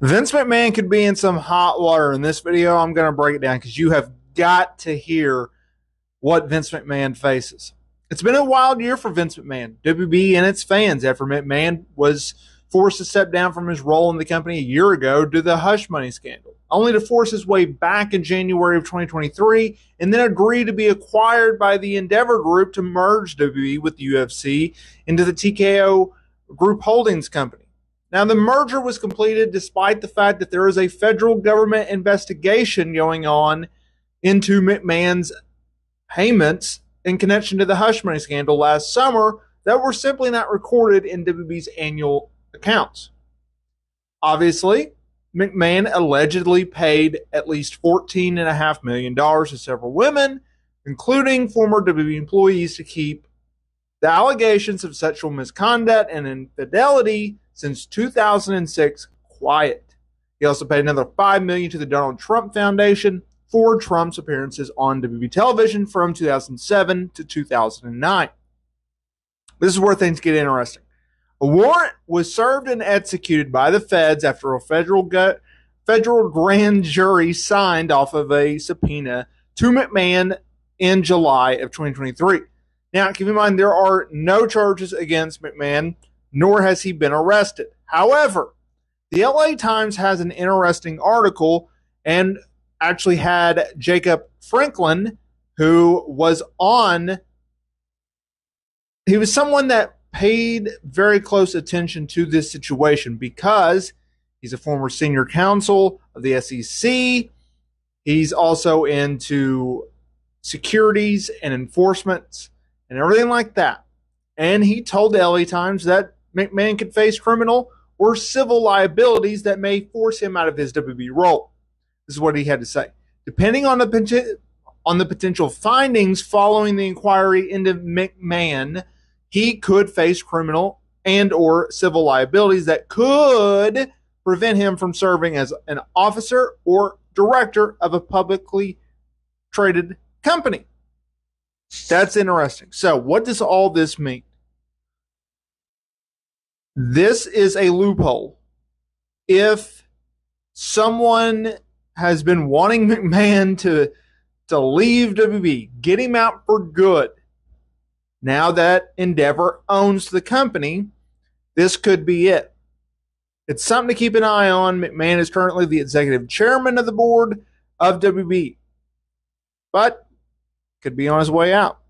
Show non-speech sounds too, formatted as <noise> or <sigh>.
Vince McMahon could be in some hot water in this video. I'm going to break it down because you have got to hear what Vince McMahon faces. It's been a wild year for Vince McMahon, WWE, and its fans after McMahon was forced to step down from his role in the company a year ago due to the hush money scandal, only to force his way back in January of 2023 and then agree to be acquired by the Endeavor Group to merge WWE with the UFC into the TKO Group Holdings Company. Now, the merger was completed despite the fact that there is a federal government investigation going on into McMahon's payments in connection to the hush money scandal last summer that were simply not recorded in WWE's annual accounts. Obviously, McMahon allegedly paid at least $14.5 million to several women, including former WWE employees, to keep the allegations of sexual misconduct and infidelity since 2006 quiet. He also paid another 5 million to the Donald Trump Foundation for Trump's appearances on WWE television from 2007 to 2009. This is where things get interesting. A warrant was served and executed by the feds after a federal federal grand jury signed off of a subpoena to McMahon in July of 2023. Now, keep in mind there are no charges against McMahon nor has he been arrested. However, the LA Times has an interesting article and actually had Jacob Frenkel, who was on, he was someone that paid very close attention to this situation because he's a former senior counsel of the SEC. He's also into securities and enforcements and everything like that. And he told the LA Times that McMahon could face criminal or civil liabilities that may force him out of his WWE role. This is what he had to say. Depending on the on the potential findings following the inquiry into McMahon, he could face criminal and or civil liabilities that could prevent him from serving as an officer or director of a publicly traded company. That's interesting. So, what does all this mean? This is a loophole. If someone has been wanting <laughs> McMahon to to leave WWE, get him out for good. Now that Endeavor owns the company, this could be it. It's something to keep an eye on. McMahon is currently the executive chairman of the board of WWE, but could be on his way out.